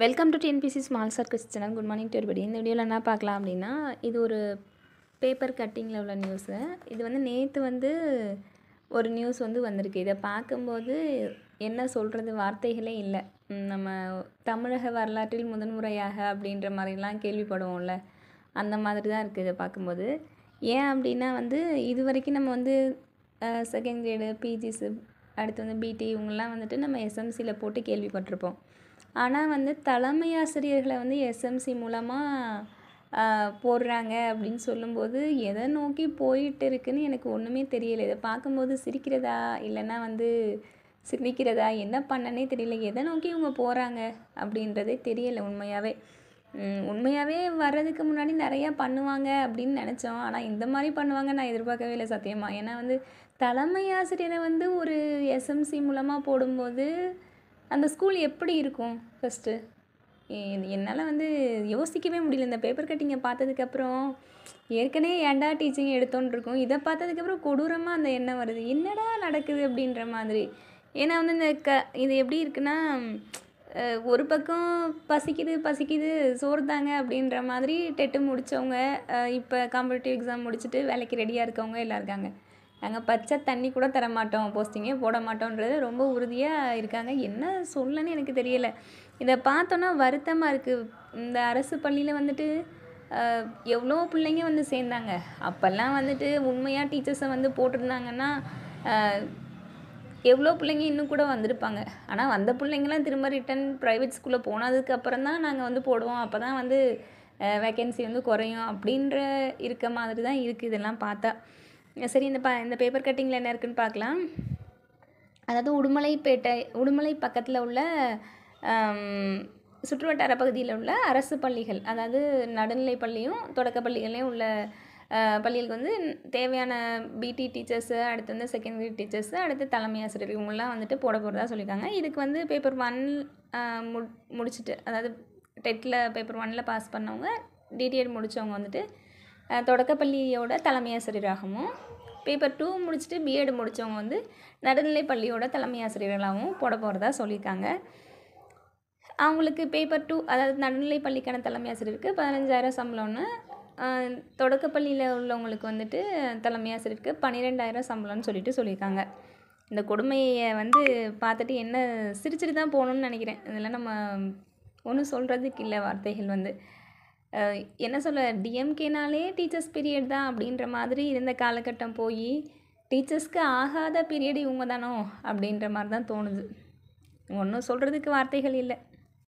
Welcome to TNPSC small circles channel good morning to இந்த வீடியோவில் என்ன பார்க்கலாம் அப்படின்னா இது ஒரு பேப்பர் கட்டிங்கில் உள்ள நியூஸு இது வந்து நேற்று வந்து ஒரு நியூஸ் வந்து வந்திருக்கு. இதை பார்க்கும்போது என்ன சொல்கிறது வார்த்தைகளே இல்லை. நம்ம தமிழக வரலாற்றில் முதன்முறையாக அப்படின்ற மாதிரிலாம் கேள்விப்படுவோம்ல. அந்த மாதிரி தான் இருக்குது இதை பார்க்கும்போது. ஏன் அப்படின்னா வந்து இது வரைக்கும் நம்ம வந்து செகண்ட் கிரேடு பிஜிஸு அடுத்து வந்து பிடி இவங்கெல்லாம் வந்துட்டு நம்ம எஸ்எம்சியில் போட்டு கேள்விப்பட்டிருப்போம். ஆனால் வந்து தலைமை ஆசிரியர்களை வந்து எஸ்எம்சி மூலமாக போடுறாங்க அப்படின்னு சொல்லும்போது எதை நோக்கி போயிட்டு இருக்குன்னு எனக்கு ஒன்றுமே தெரியலை. இதை பார்க்கும்போது சிரிக்கிறதா? இல்லைன்னா வந்து சிரிக்கிறதா? என்ன பண்ணனே தெரியல. எதை நோக்கி இவங்க போகிறாங்க அப்படின்றதே தெரியலை உண்மையாகவே உண்மையாகவே வர்றதுக்கு முன்னாடி நிறையா பண்ணுவாங்க அப்படின்னு நினச்சோம். ஆனால் இந்த மாதிரி பண்ணுவாங்க நான் எதிர்பார்க்கவே இல்லை சத்தியமாக ஏன்னா வந்து தலைமை ஆசிரியரை வந்து ஒரு எஸ்எம்சி மூலமாக போடும்போது அந்த ஸ்கூல் எப்படி இருக்கும் ஃபஸ்ட்டு என்னால் வந்து யோசிக்கவே முடியல. இந்த பேப்பர் கட்டிங்கை பார்த்ததுக்கப்புறம் ஏற்கனவே ஏன்டா டீச்சிங் எடுத்தோன்னு இருக்கும் இதை பார்த்ததுக்கப்புறம் கொடூரமாக அந்த எண்ணம் வருது. என்னடா நடக்குது அப்படின்ற மாதிரி. ஏன்னா வந்து இந்த க இது எப்படி இருக்குன்னா ஒரு பக்கம் பசிக்குது பசிக்குது சோறு தாங்க அப்படின்ற மாதிரி டெட்டு முடித்தவங்க இப்போ காம்படிட்டிவ் எக்ஸாம் முடிச்சுட்டு வேலைக்கு ரெடியாக இருக்கவங்க எல்லாம் இருக்காங்க. நாங்கள் பச்சை தண்ணி கூட தர மாட்டோம் போஸ்டிங்கே போட மாட்டோன்றது ரொம்ப உறுதியாக இருக்காங்க. என்ன சொல்லன்னு எனக்கு தெரியல. இதை பார்த்தோன்னா வருத்தமாக இருக்குது இந்த அரசு பள்ளியில் வந்துட்டு எவ்வளோ பிள்ளைங்க வந்து சேர்ந்தாங்க. அப்போல்லாம் வந்துட்டு உண்மையாக டீச்சர்ஸை வந்து போட்டிருந்தாங்கன்னா எவ்வளோ பிள்ளைங்க இன்னும் கூட வந்திருப்பாங்க. ஆனால் வந்த பிள்ளைங்களாம் திரும்ப ரிட்டன் ப்ரைவேட் ஸ்கூலில் போனதுக்கு அப்புறம் தான் நாங்கள் வந்து போடுவோம். அப்போ தான் வந்து வேக்கன்சி வந்து குறையும் அப்படின்ற இருக்க மாதிரி தான் இருக்குது இதெல்லாம் பார்த்தா. சரி இந்த ப இந்த பேப்பர் கட்டிங்கில் என்ன இருக்குன்னு பார்க்கலாம். அதாவது உடுமலைப்பேட்டை உடுமலை பக்கத்தில் உள்ள சுற்றுவட்டார பகுதியில் உள்ள அரசு பள்ளிகள் அதாவது நடுநிலை பள்ளியும் தொடக்க பள்ளிகளையும் உள்ள பள்ளிகளுக்கு வந்து தேவையான பிடி டீச்சர்ஸு அடுத்து வந்து செகண்ட் கிரேட் டீச்சர்ஸு அடுத்து தலைமை ஆசிரியர் இவங்கெல்லாம் வந்துட்டு போட போகிறதா சொல்லியிருக்காங்க. இதுக்கு வந்து பேப்பர் ஒன் மு முடிச்சுட்டு அதாவது டெட்டில் பேப்பர் ஒனில் பாஸ் பண்ணவங்க டிடிஎட் முடித்தவங்க வந்துட்டு தொடக்கப்பள்ளியோட தலைமை ஆசிரியராகவும் பேப்பர் டூ முடிச்சுட்டு பிஎட் முடித்தவங்க வந்து நடுநிலை பள்ளியோட தலைமை ஆசிரியர்களாகவும் போட போகிறதா சொல்லியிருக்காங்க. அவங்களுக்கு பேப்பர் டூ அதாவது நடுநிலை பள்ளிக்கான தலைமை ஆசிரியருக்கு பதினஞ்சாயிரம் சம்பளம்னு தொடக்கப்பள்ளியில் உள்ளவங்களுக்கு வந்துட்டு தலைமை ஆசிரியருக்கு பன்னிரெண்டாயிரம் சம்பளம்னு சொல்லிட்டு சொல்லியிருக்காங்க. இந்த கொடுமையை வந்து பார்த்துட்டு என்ன சிரிச்சிட்டு தான் போகணும்னு நினைக்கிறேன். இதெல்லாம் நம்ம ஒன்றும் சொல்கிறதுக்கு இல்லை வார்த்தைகள் வந்து. என்ன சொல்ல டிஎம்கேனாலே டீச்சர்ஸ் பீரியட் தான் அப்படின்ற மாதிரி இருந்த காலகட்டம் போய் டீச்சர்ஸ்க்கு ஆகாத பீரியட் இவங்க தானோ அப்படின்ற மாதிரி தான் தோணுது. ஒன்றும் சொல்கிறதுக்கு வார்த்தைகள் இல்லை.